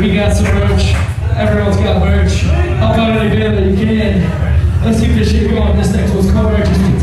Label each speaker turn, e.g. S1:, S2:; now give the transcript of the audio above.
S1: We got some merch. Everyone's got merch. How about any band that you can. Let's keep this shit going. This next one's called merch.